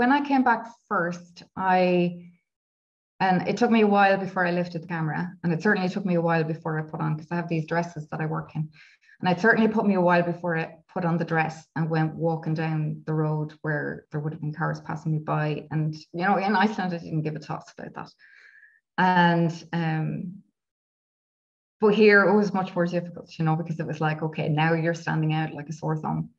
when I came back first, I and it took me a while before I lifted the camera, and it certainly took me a while before I put on because I have these dresses that I work in, and it certainly put me a while before I put on the dress and went walking down the road where there would have been cars passing me by, and you know, in Iceland, I didn't give a toss about that, and um, but here it was much more difficult, you know, because it was like, okay, now you're standing out like a sore thumb.